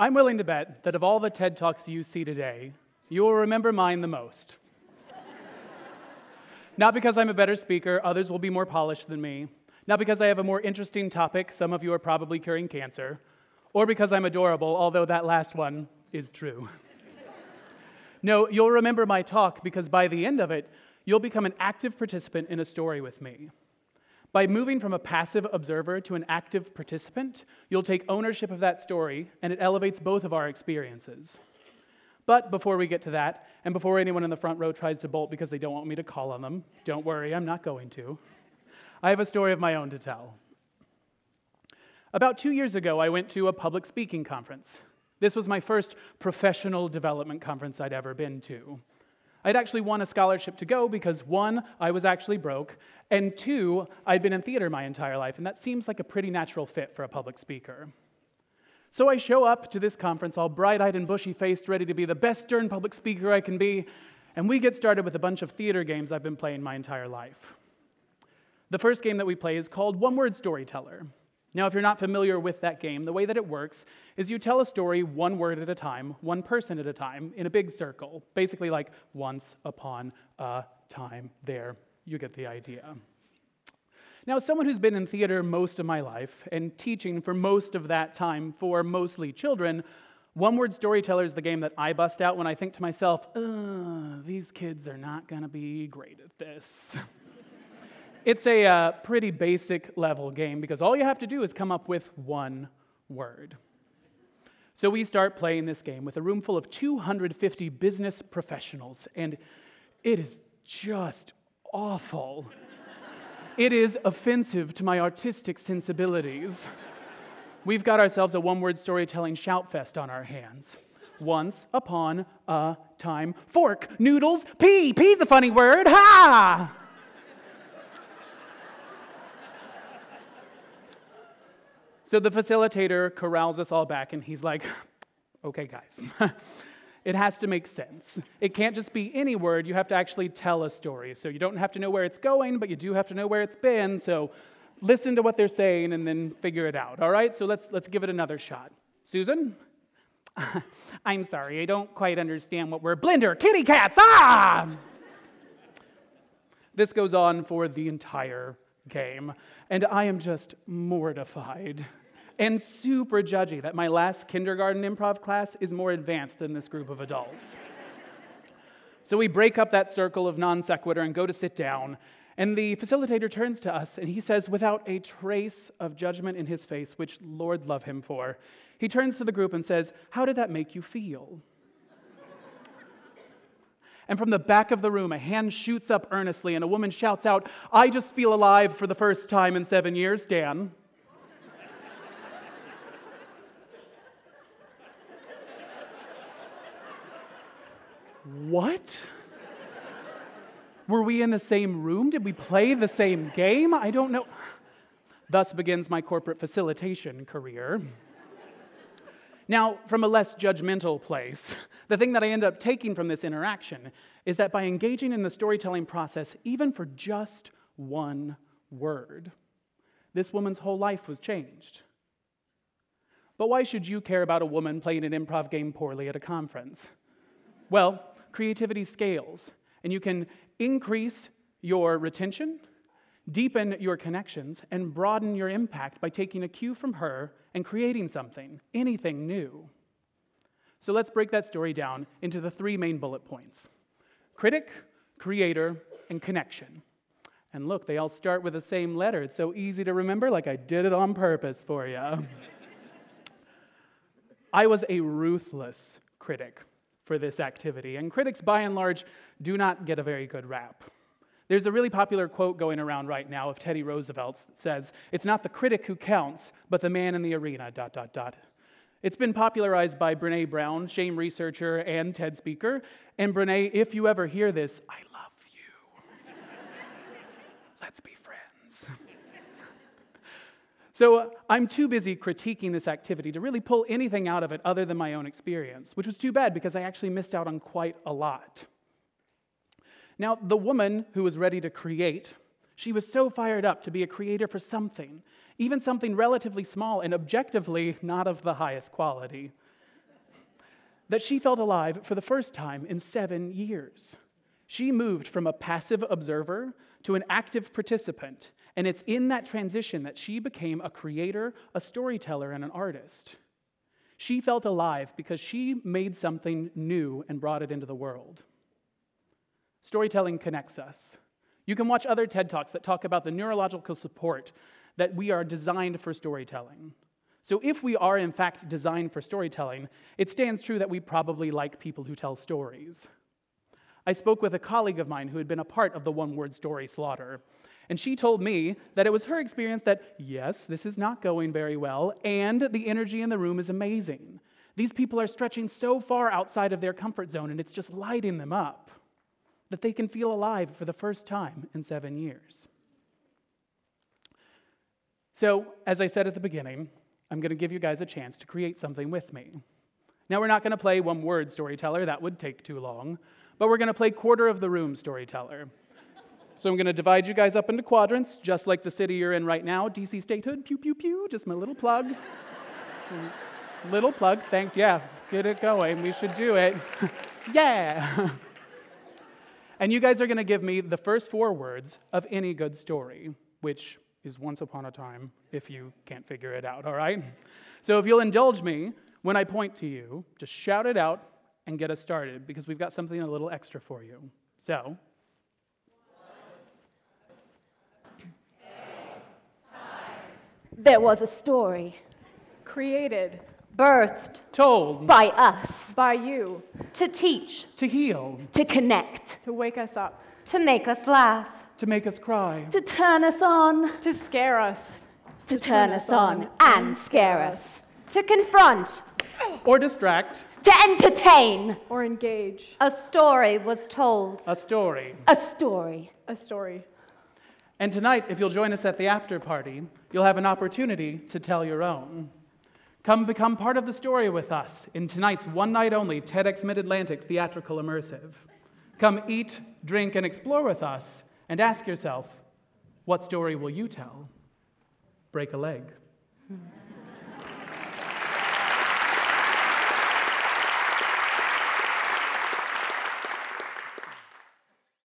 I'm willing to bet that of all the TED Talks you see today, you will remember mine the most. Not because I'm a better speaker, others will be more polished than me. Not because I have a more interesting topic, some of you are probably curing cancer. Or because I'm adorable, although that last one is true. no, you'll remember my talk because by the end of it, you'll become an active participant in a story with me. By moving from a passive observer to an active participant, you'll take ownership of that story, and it elevates both of our experiences. But before we get to that, and before anyone in the front row tries to bolt because they don't want me to call on them, don't worry, I'm not going to. I have a story of my own to tell. About two years ago, I went to a public speaking conference. This was my first professional development conference I'd ever been to. I'd actually won a scholarship to go because one, I was actually broke, and two, I'd been in theater my entire life, and that seems like a pretty natural fit for a public speaker. So I show up to this conference all bright eyed and bushy faced, ready to be the best darn public speaker I can be, and we get started with a bunch of theater games I've been playing my entire life. The first game that we play is called One Word Storyteller. Now, if you're not familiar with that game, the way that it works is you tell a story one word at a time, one person at a time, in a big circle. Basically, like once upon a time. There, you get the idea. Now, as someone who's been in theater most of my life and teaching for most of that time for mostly children, one word storyteller is the game that I bust out when I think to myself, these kids are not going to be great at this. It's a uh, pretty basic level game because all you have to do is come up with one word. So we start playing this game with a room full of 250 business professionals, and it is just awful. it is offensive to my artistic sensibilities. We've got ourselves a one word storytelling shout fest on our hands. Once upon a time, fork, noodles, pea. Pea's a funny word. Ha! So the facilitator corrals us all back and he's like, okay, guys, it has to make sense. It can't just be any word, you have to actually tell a story. So you don't have to know where it's going, but you do have to know where it's been. So listen to what they're saying and then figure it out. All right, so let's, let's give it another shot. Susan? I'm sorry, I don't quite understand what we're blender, kitty cats, ah! this goes on for the entire game, and I am just mortified and super judgy that my last kindergarten improv class is more advanced than this group of adults. so we break up that circle of non sequitur and go to sit down. And the facilitator turns to us and he says, without a trace of judgment in his face, which Lord love him for, he turns to the group and says, How did that make you feel? And from the back of the room, a hand shoots up earnestly, and a woman shouts out, I just feel alive for the first time in seven years, Dan. What? Were we in the same room? Did we play the same game? I don't know. Thus begins my corporate facilitation career. Now, from a less judgmental place, the thing that I end up taking from this interaction is that by engaging in the storytelling process, even for just one word, this woman's whole life was changed. But why should you care about a woman playing an improv game poorly at a conference? Well, creativity scales, and you can increase your retention, deepen your connections, and broaden your impact by taking a cue from her and creating something, anything new. So let's break that story down into the three main bullet points critic, creator, and connection. And look, they all start with the same letter. It's so easy to remember, like I did it on purpose for you. I was a ruthless critic for this activity, and critics by and large do not get a very good rap. There's a really popular quote going around right now of Teddy Roosevelt's that says, It's not the critic who counts, but the man in the arena, dot, dot, dot. It's been popularized by Brene Brown, shame researcher and TED speaker. And Brene, if you ever hear this, I love you. Let's be so uh, I'm too busy critiquing this activity to really pull anything out of it other than my own experience, which was too bad because I actually missed out on quite a lot. Now, the woman who was ready to create, she was so fired up to be a creator for something, even something relatively small and objectively not of the highest quality. that she felt alive for the first time in seven years. She moved from a passive observer to an active participant, and it's in that transition that she became a creator, a storyteller, and an artist. She felt alive because she made something new and brought it into the world. Storytelling connects us. You can watch other TED Talks that talk about the neurological support that we are designed for storytelling. So, if we are in fact designed for storytelling, it stands true that we probably like people who tell stories. I spoke with a colleague of mine who had been a part of the one word story slaughter, and she told me that it was her experience that, yes, this is not going very well, and the energy in the room is amazing. These people are stretching so far outside of their comfort zone, and it's just lighting them up that they can feel alive for the first time in seven years. So, as I said at the beginning, I'm going to give you guys a chance to create something with me. Now, we're not going to play one word storyteller, that would take too long, but we're going to play quarter of the room storyteller. So I'm going to divide you guys up into quadrants, just like the city you're in right now. DC statehood, pew, pew, pew, just my little plug. little plug, thanks. Yeah, get it going. We should do it. yeah. and you guys are going to give me the first four words of any good story, which is once upon a time if you can't figure it out, all right? So if you'll indulge me, when I point to you, just shout it out and get us started because we've got something a little extra for you. So, There was a story created, birthed told by us by you, to teach, to heal, to connect, to wake us up, to make us laugh, to make us cry, to turn us on, to scare us, to turn us on and scare us, to confront, or distract. to entertain. or engage. A story was told. A story. A story. A story. And tonight, if you'll join us at the after party, you'll have an opportunity to tell your own. Come become part of the story with us in tonight's one night only TEDx Mid Atlantic Theatrical Immersive. Come eat, drink, and explore with us and ask yourself, what story will you tell? Break a leg.